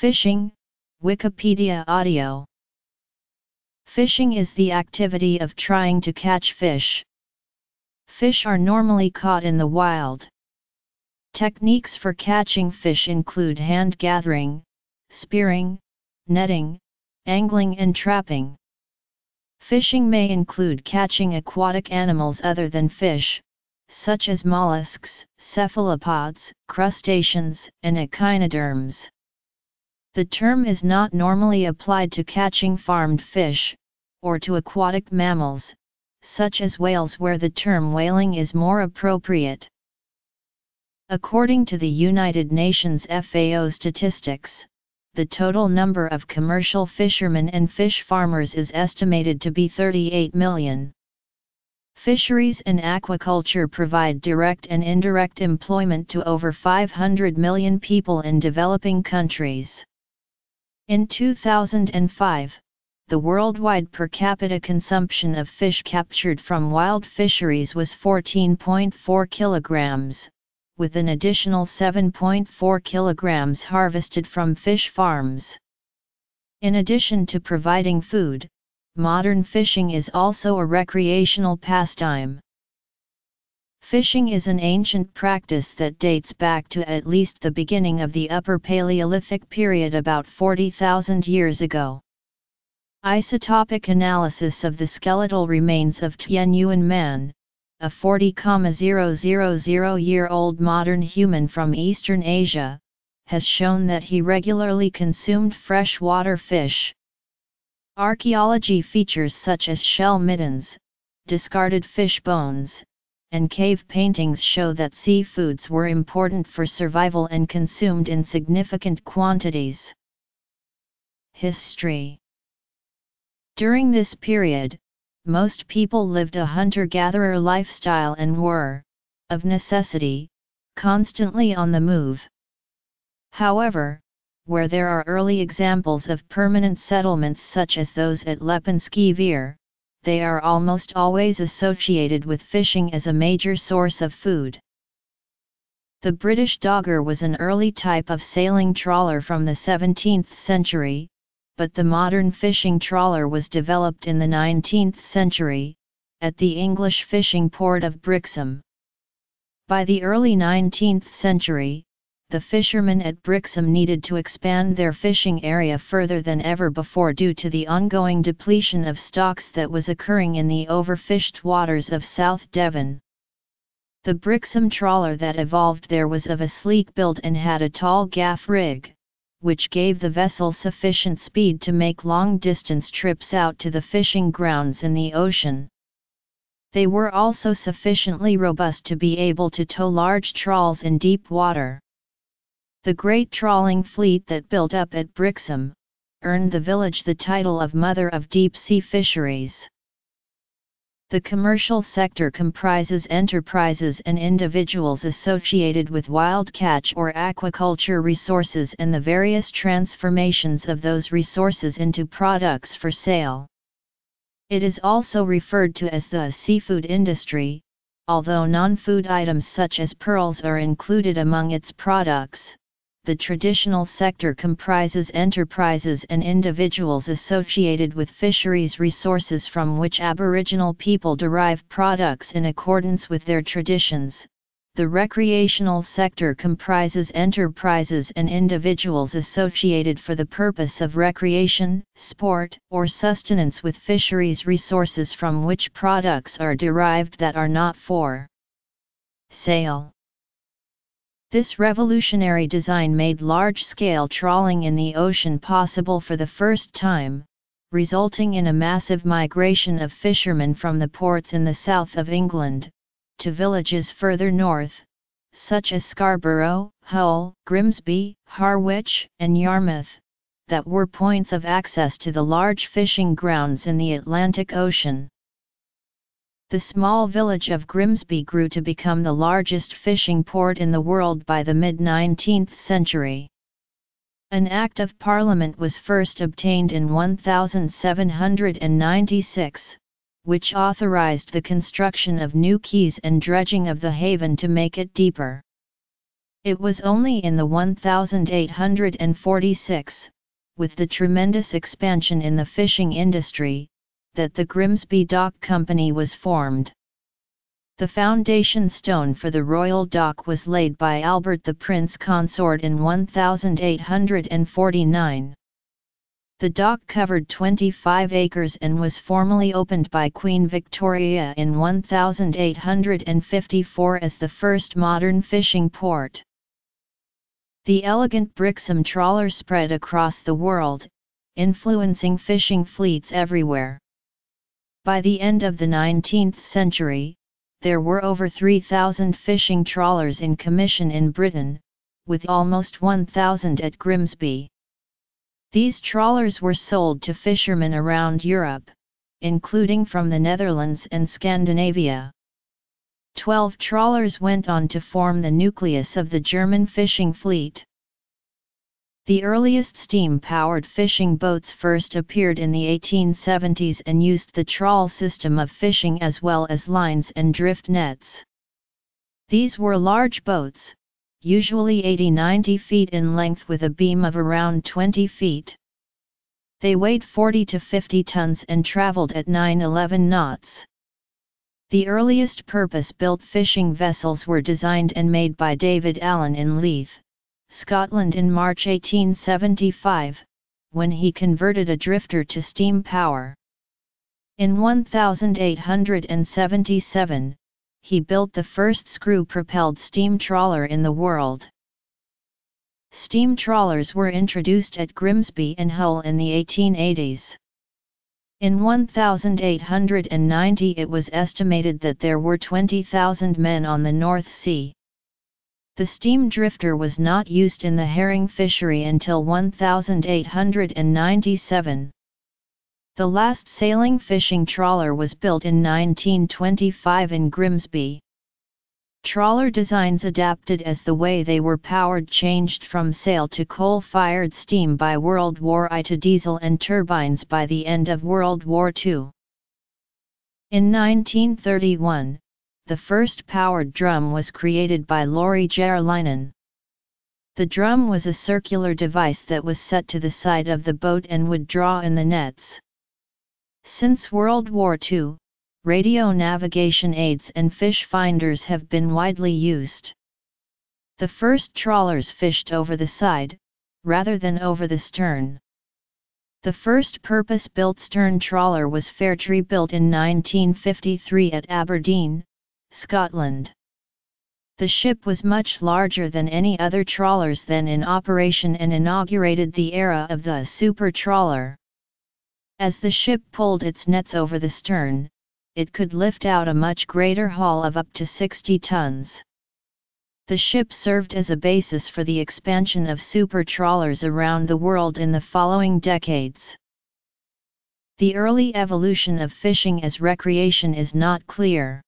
Fishing, Wikipedia Audio Fishing is the activity of trying to catch fish. Fish are normally caught in the wild. Techniques for catching fish include hand gathering, spearing, netting, angling and trapping. Fishing may include catching aquatic animals other than fish, such as mollusks, cephalopods, crustaceans, and echinoderms. The term is not normally applied to catching farmed fish, or to aquatic mammals, such as whales where the term whaling is more appropriate. According to the United Nations FAO statistics, the total number of commercial fishermen and fish farmers is estimated to be 38 million. Fisheries and aquaculture provide direct and indirect employment to over 500 million people in developing countries. In 2005, the worldwide per capita consumption of fish captured from wild fisheries was 14.4 kilograms, with an additional 7.4 kilograms harvested from fish farms. In addition to providing food, modern fishing is also a recreational pastime. Fishing is an ancient practice that dates back to at least the beginning of the Upper Paleolithic period about 40,000 years ago. Isotopic analysis of the skeletal remains of Tianyuan man, a 40,000-year-old modern human from Eastern Asia, has shown that he regularly consumed freshwater fish. Archaeology features such as shell middens, discarded fish bones, and cave paintings show that seafoods were important for survival and consumed in significant quantities. History During this period, most people lived a hunter-gatherer lifestyle and were, of necessity, constantly on the move. However, where there are early examples of permanent settlements such as those at Lepenski Vir, they are almost always associated with fishing as a major source of food. The British dogger was an early type of sailing trawler from the 17th century, but the modern fishing trawler was developed in the 19th century, at the English fishing port of Brixham. By the early 19th century, the fishermen at Brixham needed to expand their fishing area further than ever before due to the ongoing depletion of stocks that was occurring in the overfished waters of South Devon. The Brixham trawler that evolved there was of a sleek build and had a tall gaff rig, which gave the vessel sufficient speed to make long-distance trips out to the fishing grounds in the ocean. They were also sufficiently robust to be able to tow large trawls in deep water. The great trawling fleet that built up at Brixham, earned the village the title of Mother of Deep Sea Fisheries. The commercial sector comprises enterprises and individuals associated with wild catch or aquaculture resources and the various transformations of those resources into products for sale. It is also referred to as the seafood industry, although non-food items such as pearls are included among its products the traditional sector comprises enterprises and individuals associated with fisheries resources from which Aboriginal people derive products in accordance with their traditions. The recreational sector comprises enterprises and individuals associated for the purpose of recreation, sport, or sustenance with fisheries resources from which products are derived that are not for sale. This revolutionary design made large-scale trawling in the ocean possible for the first time, resulting in a massive migration of fishermen from the ports in the south of England, to villages further north, such as Scarborough, Hull, Grimsby, Harwich, and Yarmouth, that were points of access to the large fishing grounds in the Atlantic Ocean. The small village of Grimsby grew to become the largest fishing port in the world by the mid-19th century. An Act of Parliament was first obtained in 1796, which authorised the construction of new quays and dredging of the haven to make it deeper. It was only in the 1846, with the tremendous expansion in the fishing industry, that the Grimsby Dock Company was formed. The foundation stone for the Royal Dock was laid by Albert the Prince Consort in 1849. The dock covered 25 acres and was formally opened by Queen Victoria in 1854 as the first modern fishing port. The elegant Brixham trawler spread across the world, influencing fishing fleets everywhere. By the end of the 19th century, there were over 3,000 fishing trawlers in commission in Britain, with almost 1,000 at Grimsby. These trawlers were sold to fishermen around Europe, including from the Netherlands and Scandinavia. Twelve trawlers went on to form the nucleus of the German fishing fleet. The earliest steam-powered fishing boats first appeared in the 1870s and used the trawl system of fishing as well as lines and drift nets. These were large boats, usually 80-90 feet in length with a beam of around 20 feet. They weighed 40 to 50 tons and traveled at 9-11 knots. The earliest purpose-built fishing vessels were designed and made by David Allan in Leith, Scotland in March 1875, when he converted a drifter to steam power. In 1877, he built the first screw-propelled steam trawler in the world. Steam trawlers were introduced at Grimsby and Hull in the 1880s. In 1890 it was estimated that there were 20,000 men on the North Sea. The steam drifter was not used in the herring fishery until 1897. The last sailing fishing trawler was built in 1925 in Grimsby. Trawler designs adapted as the way they were powered changed from sail to coal-fired steam by World War I to diesel and turbines by the end of World War II. In 1931, the first powered drum was created by Lauri Järvinen. The drum was a circular device that was set to the side of the boat and would draw in the nets. Since World War II, radio navigation aids and fish finders have been widely used. The first trawlers fished over the side, rather than over the stern. The first purpose-built stern trawler was Fairtry built in 1953 at Aberdeen, Scotland. The ship was much larger than any other trawlers then in operation and inaugurated the era of the super trawler. As the ship pulled its nets over the stern, it could lift out a much greater haul of up to 60 tons. The ship served as a basis for the expansion of super trawlers around the world in the following decades. The early evolution of fishing as recreation is not clear.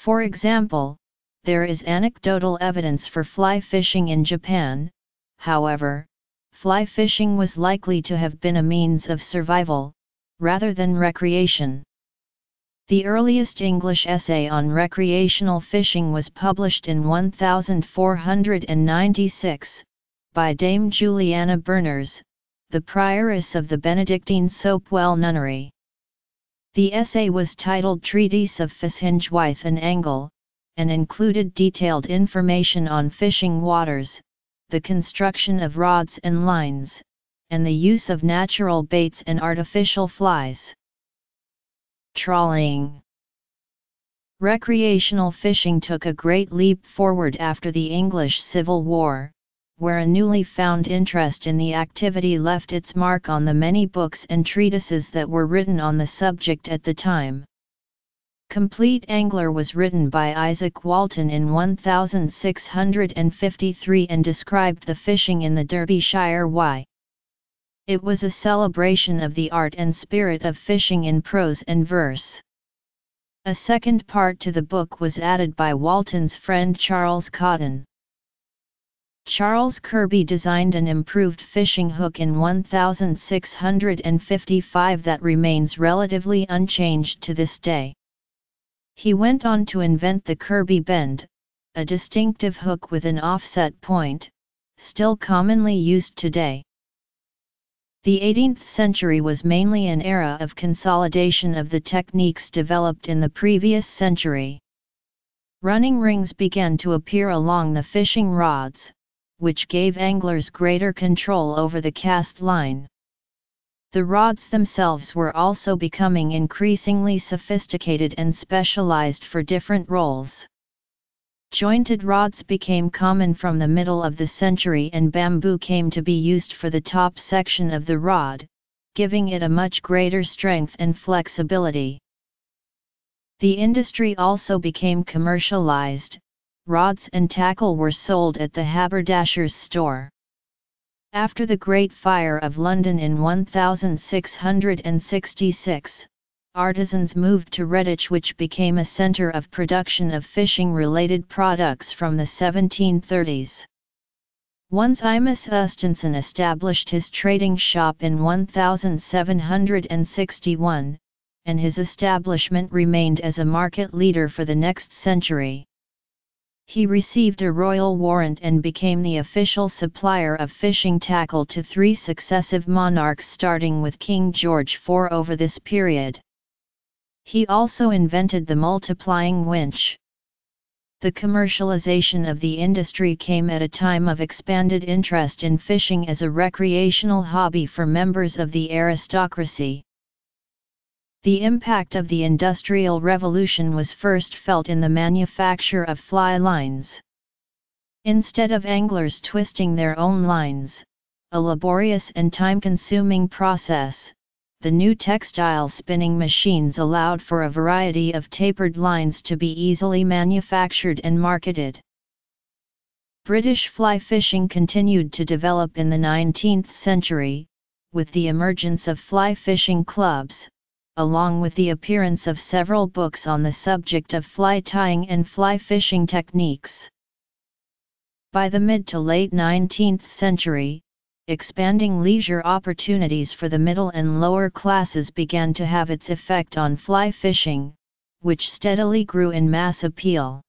For example, there is anecdotal evidence for fly fishing in Japan, however, fly fishing was likely to have been a means of survival, rather than recreation. The earliest English essay on recreational fishing was published in 1496, by Dame Juliana Berners, the prioress of the Benedictine Sopwell Nunnery. The essay was titled Treatise of Fishingewythe and Angle, and included detailed information on fishing waters, the construction of rods and lines, and the use of natural baits and artificial flies. Trawling Recreational fishing took a great leap forward after the English Civil War, where a newly found interest in the activity left its mark on the many books and treatises that were written on the subject at the time. Complete Angler was written by Isaac Walton in 1653 and described the fishing in the Derbyshire Wye. It was a celebration of the art and spirit of fishing in prose and verse. A second part to the book was added by Walton's friend Charles Cotton. Charles Kirby designed an improved fishing hook in 1655 that remains relatively unchanged to this day. He went on to invent the Kirby bend, a distinctive hook with an offset point, still commonly used today. The 18th century was mainly an era of consolidation of the techniques developed in the previous century. Running rings began to appear along the fishing rods, which gave anglers greater control over the cast line. The rods themselves were also becoming increasingly sophisticated and specialized for different roles. Jointed rods became common from the middle of the century and bamboo came to be used for the top section of the rod, giving it a much greater strength and flexibility. The industry also became commercialized, rods and tackle were sold at the haberdasher's store. After the Great Fire of London in 1666, artisans moved to Redditch which became a centre of production of fishing-related products from the 1730s. Onesimus Ustonson established his trading shop in 1761, and his establishment remained as a market leader for the next century. He received a royal warrant and became the official supplier of fishing tackle to three successive monarchs starting with King George IV over this period. He also invented the multiplying winch. The commercialization of the industry came at a time of expanded interest in fishing as a recreational hobby for members of the aristocracy. The impact of the Industrial Revolution was first felt in the manufacture of fly lines. Instead of anglers twisting their own lines, a laborious and time-consuming process, the new textile spinning machines allowed for a variety of tapered lines to be easily manufactured and marketed. British fly fishing continued to develop in the 19th century, with the emergence of fly fishing clubs, along with the appearance of several books on the subject of fly tying and fly fishing techniques. By the mid to late 19th century, expanding leisure opportunities for the middle and lower classes began to have its effect on fly fishing, which steadily grew in mass appeal.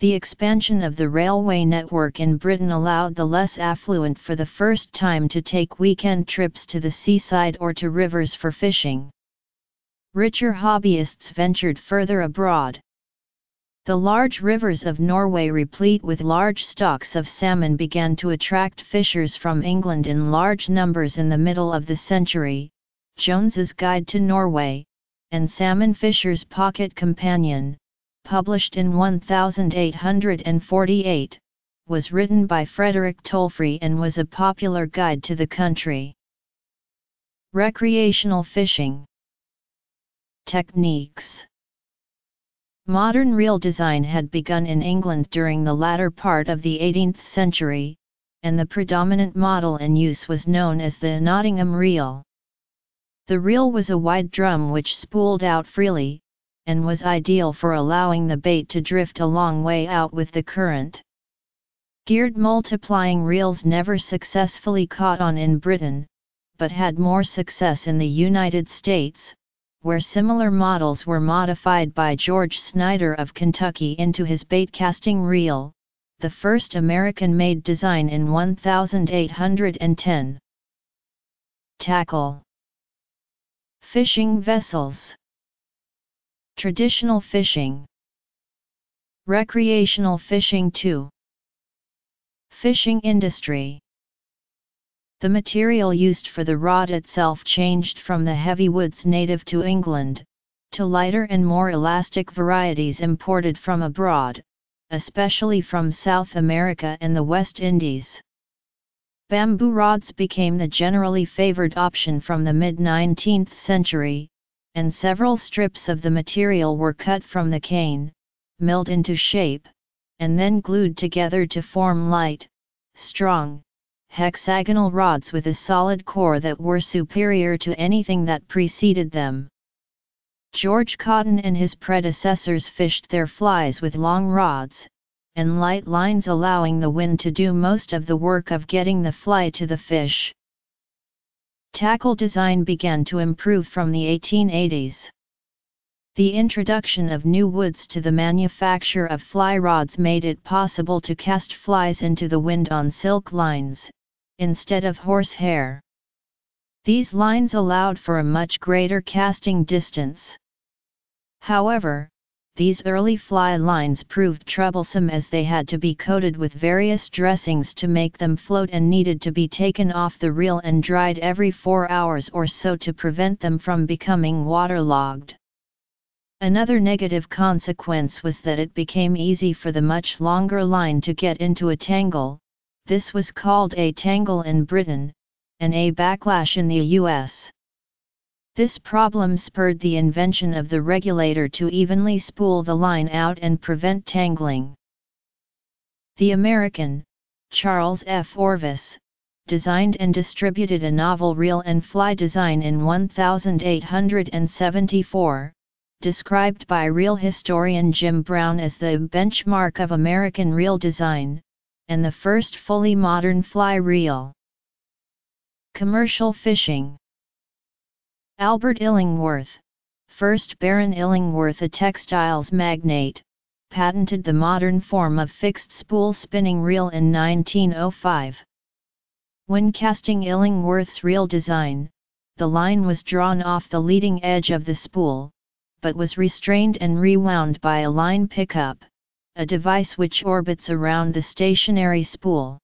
The expansion of the railway network in Britain allowed the less affluent for the first time to take weekend trips to the seaside or to rivers for fishing richer hobbyists ventured further abroad. The large rivers of Norway replete with large stocks of salmon began to attract fishers from England in large numbers in the middle of the century. Jones's Guide to Norway, and Salmon Fisher's Pocket Companion, published in 1848, was written by Frederick Tolfree and was a popular guide to the country. Recreational fishing Techniques Modern reel design had begun in England during the latter part of the 18th century, and the predominant model in use was known as the Nottingham reel. The reel was a wide drum which spooled out freely, and was ideal for allowing the bait to drift a long way out with the current. Geared multiplying reels never successfully caught on in Britain, but had more success in the United States, where similar models were modified by George Snyder of Kentucky into his bait-casting reel, the first American-made design in 1810. Tackle. Fishing vessels. Traditional fishing. Recreational fishing too. Fishing industry the material used for the rod itself changed from the heavy woods native to England, to lighter and more elastic varieties imported from abroad, especially from South America and the West Indies. Bamboo rods became the generally favored option from the mid-19th century, and several strips of the material were cut from the cane, milled into shape, and then glued together to form light, strong, hexagonal rods with a solid core that were superior to anything that preceded them. George Cotton and his predecessors fished their flies with long rods, and light lines allowing the wind to do most of the work of getting the fly to the fish. Tackle design began to improve from the 1880s. The introduction of new woods to the manufacture of fly rods made it possible to cast flies into the wind on silk lines, instead of horsehair. These lines allowed for a much greater casting distance. However, these early fly lines proved troublesome as they had to be coated with various dressings to make them float and needed to be taken off the reel and dried every four hours or so to prevent them from becoming waterlogged. Another negative consequence was that it became easy for the much longer line to get into a tangle, this was called a tangle in Britain, and a backlash in the US. This problem spurred the invention of the regulator to evenly spool the line out and prevent tangling. The American, Charles F. Orvis, designed and distributed a novel reel and fly design in 1874, described by reel historian Jim Brown as the benchmark of American reel design, and the first fully modern fly reel. Commercial fishing Albert Illingworth, first Baron Illingworth a textiles magnate, patented the modern form of fixed spool spinning reel in 1905. When casting Illingworth's reel design, the line was drawn off the leading edge of the spool, but was restrained and rewound by a line pickup, a device which orbits around the stationary spool.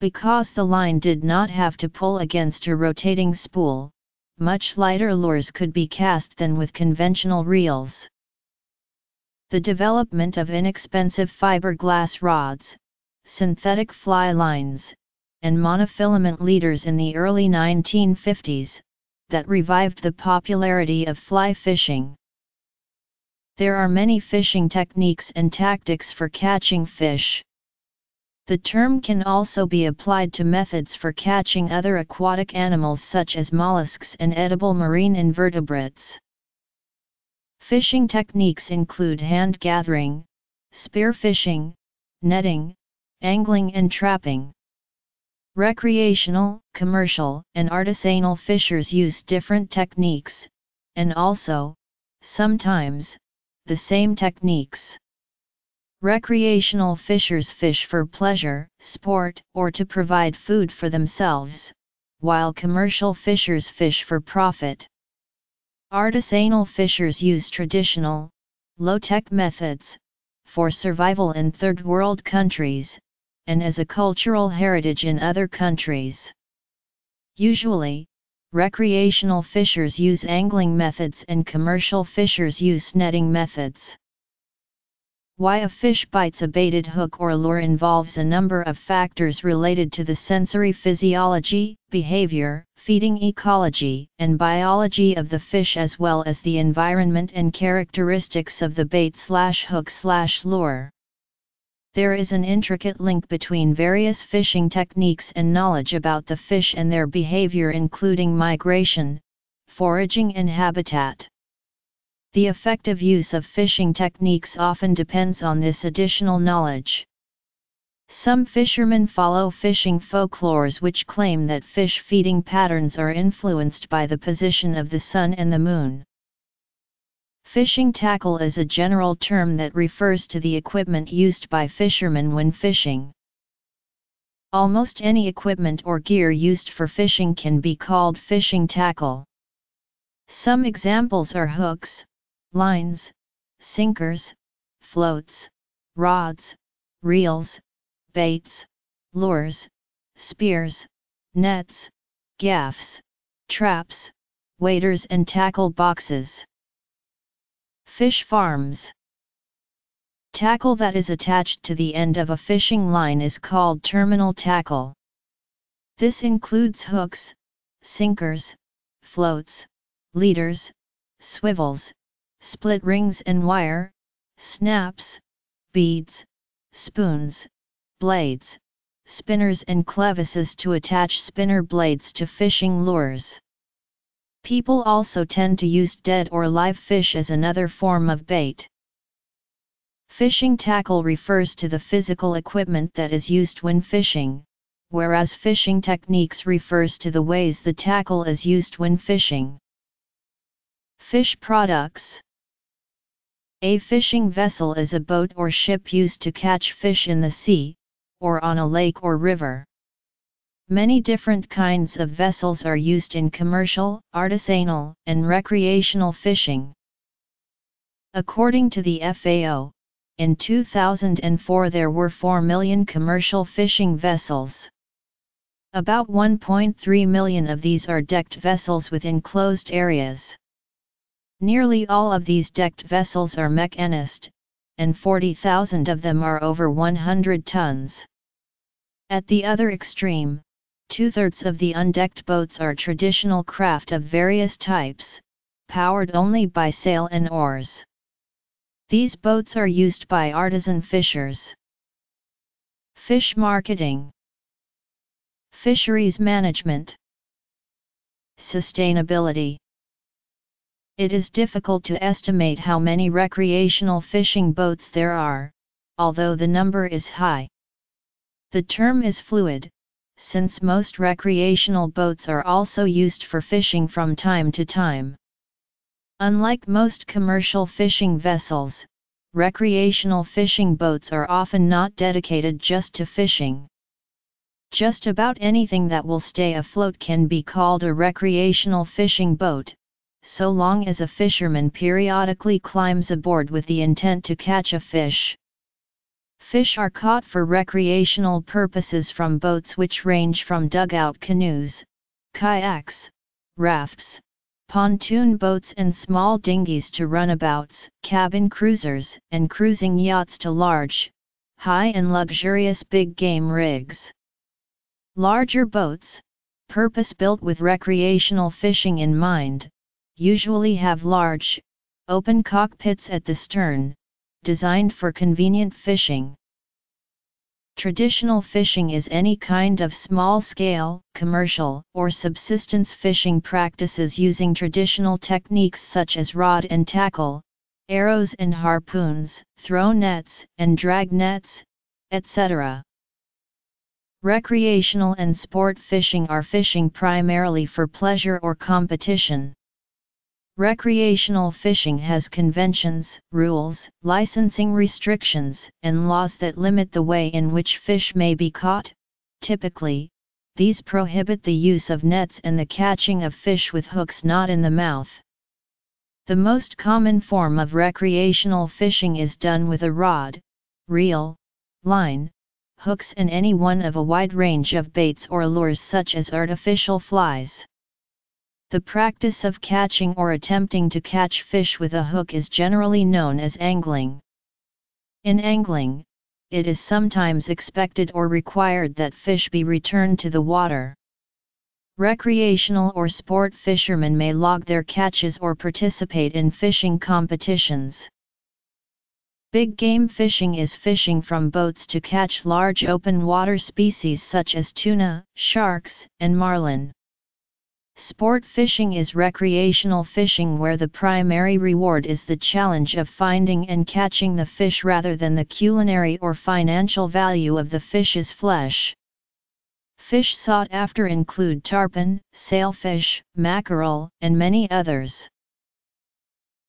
Because the line did not have to pull against a rotating spool, much lighter lures could be cast than with conventional reels. The development of inexpensive fiberglass rods, synthetic fly lines, and monofilament leaders in the early 1950s, that revived the popularity of fly fishing. There are many fishing techniques and tactics for catching fish. The term can also be applied to methods for catching other aquatic animals such as mollusks and edible marine invertebrates. Fishing techniques include hand gathering, spear fishing, netting, angling and trapping. Recreational, commercial, and artisanal fishers use different techniques, and also, sometimes, the same techniques. Recreational fishers fish for pleasure, sport, or to provide food for themselves, while commercial fishers fish for profit. Artisanal fishers use traditional, low-tech methods, for survival in third world countries, and as a cultural heritage in other countries. Usually, recreational fishers use angling methods and commercial fishers use netting methods. Why a fish bites a baited hook or lure involves a number of factors related to the sensory physiology, behavior, feeding ecology, and biology of the fish as well as the environment and characteristics of the bait slash hook slash lure. There is an intricate link between various fishing techniques and knowledge about the fish and their behavior including migration, foraging and habitat. The effective use of fishing techniques often depends on this additional knowledge. Some fishermen follow fishing folklores which claim that fish feeding patterns are influenced by the position of the sun and the moon. Fishing tackle is a general term that refers to the equipment used by fishermen when fishing. Almost any equipment or gear used for fishing can be called fishing tackle. Some examples are hooks, lines, sinkers, floats, rods, reels, baits, lures, spears, nets, gaffs, traps, waders and tackle boxes. Fish farms Tackle that is attached to the end of a fishing line is called terminal tackle. This includes hooks, sinkers, floats, leaders, swivels, split rings and wire, snaps, beads, spoons, blades, spinners and clevises to attach spinner blades to fishing lures. People also tend to use dead or live fish as another form of bait. Fishing tackle refers to the physical equipment that is used when fishing, whereas fishing techniques refers to the ways the tackle is used when fishing. Fish products A fishing vessel is a boat or ship used to catch fish in the sea, or on a lake or river. Many different kinds of vessels are used in commercial, artisanal, and recreational fishing. According to the FAO, in 2004 there were 4 million commercial fishing vessels. About 1.3 million of these are decked vessels with enclosed areas. Nearly all of these decked vessels are mechanized, and 40,000 of them are over 100 tons. At the other extreme, two-thirds of the undecked boats are traditional craft of various types, powered only by sail and oars. These boats are used by artisan fishers. Fish marketing Fisheries management Sustainability It is difficult to estimate how many recreational fishing boats there are, although the number is high. The term is fluid, since most recreational boats are also used for fishing from time to time. Unlike most commercial fishing vessels, recreational fishing boats are often not dedicated just to fishing. Just about anything that will stay afloat can be called a recreational fishing boat, so long as a fisherman periodically climbs aboard with the intent to catch a fish. Fish are caught for recreational purposes from boats which range from dugout canoes, kayaks, rafts, pontoon boats and small dinghies to runabouts, cabin cruisers, and cruising yachts to large, high and luxurious big game rigs. Larger boats, purpose-built with recreational fishing in mind, usually have large, open cockpits at the stern, designed for convenient fishing. Traditional fishing is any kind of small-scale, commercial, or subsistence fishing practices using traditional techniques such as rod and tackle, arrows and harpoons, throw nets and drag nets, etc. Recreational and sport fishing are fishing primarily for pleasure or competition. Recreational fishing has conventions, rules, licensing restrictions, and laws that limit the way in which fish may be caught. Typically, these prohibit the use of nets and the catching of fish with hooks not in the mouth. The most common form of recreational fishing is done with a rod, reel, line, hooks and any one of a wide range of baits or lures such as artificial flies. The practice of catching or attempting to catch fish with a hook is generally known as angling. In angling, it is sometimes expected or required that fish be returned to the water. Recreational or sport fishermen may log their catches or participate in fishing competitions. Big game fishing is fishing from boats to catch large open water species such as tuna, sharks, and marlin. Sport fishing is recreational fishing where the primary reward is the challenge of finding and catching the fish rather than the culinary or financial value of the fish's flesh. Fish sought after include tarpon, sailfish, mackerel, and many others.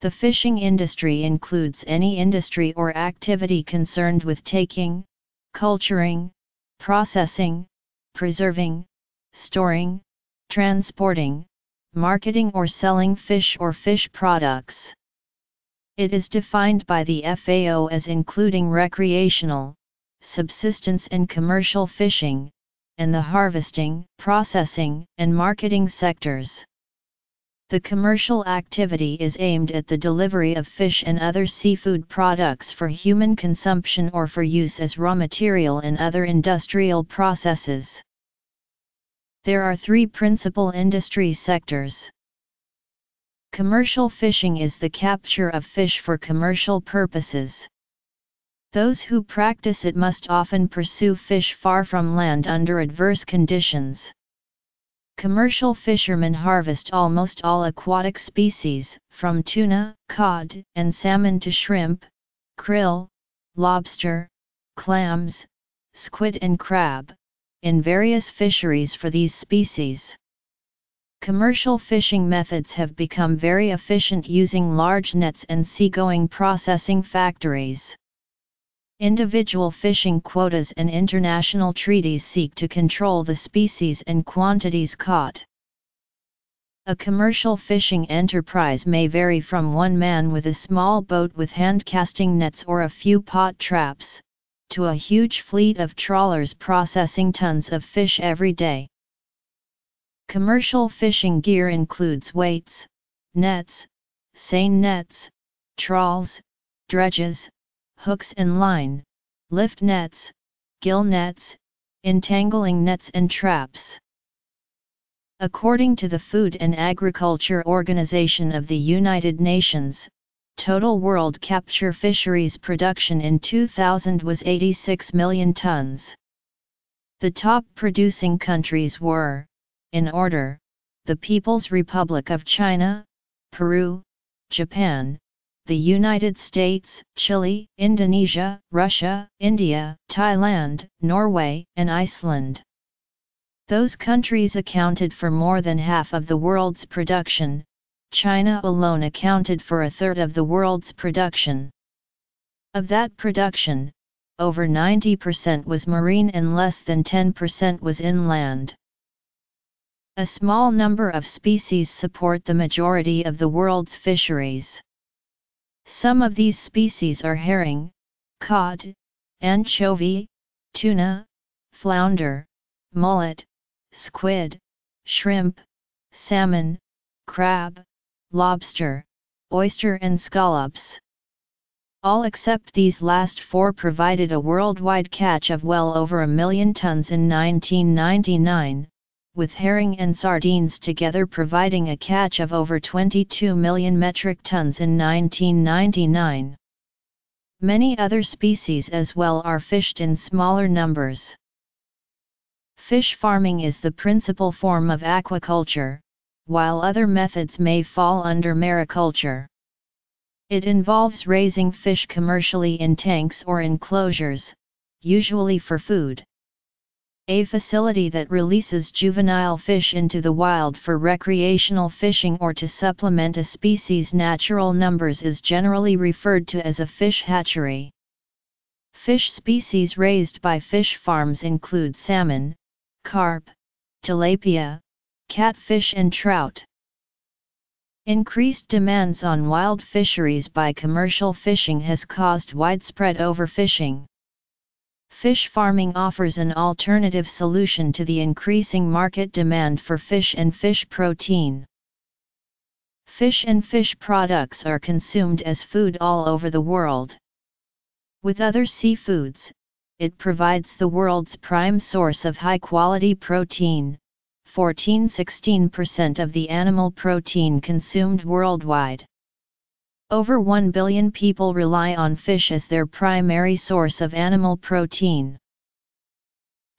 The fishing industry includes any industry or activity concerned with taking, culturing, processing, preserving, storing, transporting, marketing or selling fish or fish products. It is defined by the FAO as including recreational, subsistence and commercial fishing, and the harvesting, processing, and marketing sectors. The commercial activity is aimed at the delivery of fish and other seafood products for human consumption or for use as raw material in other industrial processes. There are three principal industry sectors. Commercial fishing is the capture of fish for commercial purposes. Those who practice it must often pursue fish far from land under adverse conditions. Commercial fishermen harvest almost all aquatic species, from tuna, cod, and salmon to shrimp, krill, lobster, clams, squid and crab in various fisheries for these species. Commercial fishing methods have become very efficient using large nets and seagoing processing factories. Individual fishing quotas and international treaties seek to control the species and quantities caught. A commercial fishing enterprise may vary from one man with a small boat with hand-casting nets or a few pot traps, to a huge fleet of trawlers processing tons of fish every day. Commercial fishing gear includes weights, nets, seine nets, trawls, dredges, hooks and line, lift nets, gill nets, entangling nets and traps. According to the Food and Agriculture Organization of the United Nations, total world capture fisheries production in 2000 was 86 million tons. The top producing countries were in order, the People's Republic of China, Peru, Japan, the United States, Chile, Indonesia, Russia, India, Thailand, Norway, and Iceland. Those countries accounted for more than half of the world's production, China alone accounted for a third of the world's production. Of that production, over 90% was marine and less than 10% was inland. A small number of species support the majority of the world's fisheries. Some of these species are herring, cod, anchovy, tuna, flounder, mullet, squid, shrimp, salmon, crab, lobster, oyster and scallops. All except these last four provided a worldwide catch of well over a million tons in 1999, with herring and sardines together providing a catch of over 22 million metric tons in 1999. Many other species as well are fished in smaller numbers. Fish farming is the principal form of aquaculture, while other methods may fall under mariculture. It involves raising fish commercially in tanks or enclosures, usually for food. A facility that releases juvenile fish into the wild for recreational fishing or to supplement a species' natural numbers is generally referred to as a fish hatchery. Fish species raised by fish farms include salmon, carp, tilapia, catfish and trout. Increased demands on wild fisheries by commercial fishing has caused widespread overfishing. Fish farming offers an alternative solution to the increasing market demand for fish and fish protein. Fish and fish products are consumed as food all over the world. With other seafoods, it provides the world's prime source of high quality protein, 14-16% of the animal protein consumed worldwide. Over 1 billion people rely on fish as their primary source of animal protein.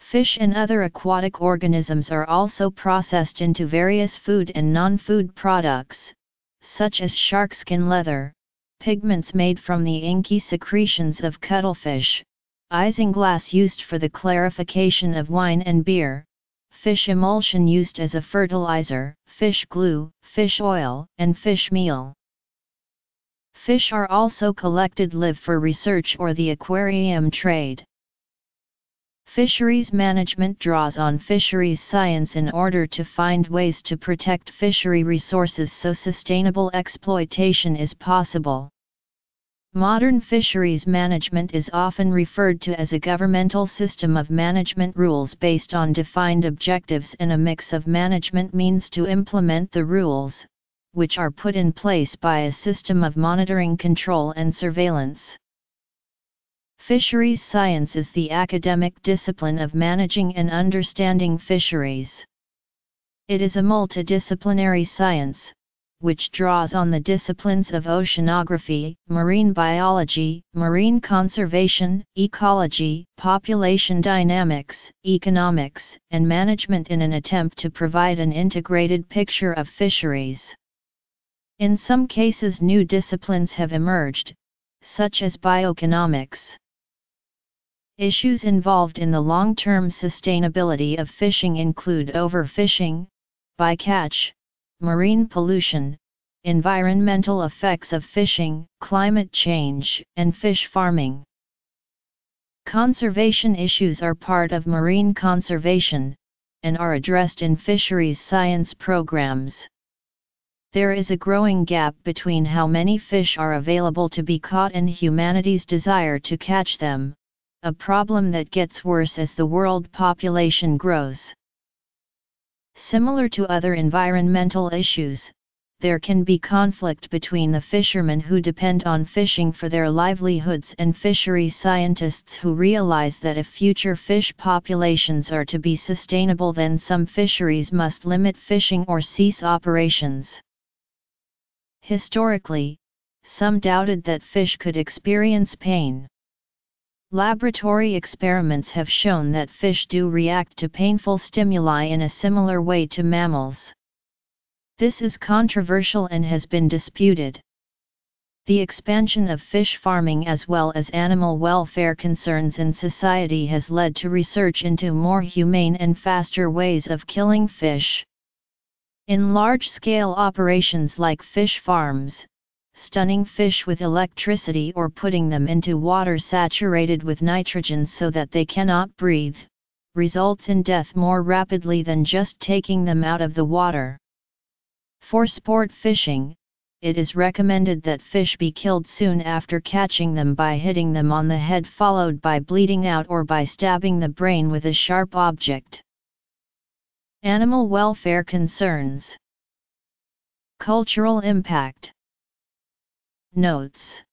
Fish and other aquatic organisms are also processed into various food and non-food products, such as sharkskin leather, pigments made from the inky secretions of cuttlefish, isinglass used for the clarification of wine and beer, fish emulsion used as a fertilizer, fish glue, fish oil, and fish meal. Fish are also collected live for research or the aquarium trade. Fisheries management draws on fisheries science in order to find ways to protect fishery resources so sustainable exploitation is possible. Modern fisheries management is often referred to as a governmental system of management rules based on defined objectives and a mix of management means to implement the rules, which are put in place by a system of monitoring control and surveillance. Fisheries science is the academic discipline of managing and understanding fisheries. It is a multidisciplinary science, which draws on the disciplines of oceanography, marine biology, marine conservation, ecology, population dynamics, economics, and management in an attempt to provide an integrated picture of fisheries. In some cases new disciplines have emerged, such as bioeconomics. Issues involved in the long-term sustainability of fishing include overfishing, bycatch, marine pollution, environmental effects of fishing, climate change, and fish farming. Conservation issues are part of marine conservation, and are addressed in fisheries science programs. There is a growing gap between how many fish are available to be caught and humanity's desire to catch them, a problem that gets worse as the world population grows. Similar to other environmental issues, there can be conflict between the fishermen who depend on fishing for their livelihoods and fishery scientists who realize that if future fish populations are to be sustainable then some fisheries must limit fishing or cease operations. Historically, some doubted that fish could experience pain. Laboratory experiments have shown that fish do react to painful stimuli in a similar way to mammals. This is controversial and has been disputed. The expansion of fish farming as well as animal welfare concerns in society has led to research into more humane and faster ways of killing fish. In large-scale operations like fish farms, stunning fish with electricity or putting them into water saturated with nitrogen so that they cannot breathe, results in death more rapidly than just taking them out of the water. For sport fishing, it is recommended that fish be killed soon after catching them by hitting them on the head followed by bleeding out or by stabbing the brain with a sharp object. Animal welfare concerns Cultural impact Notes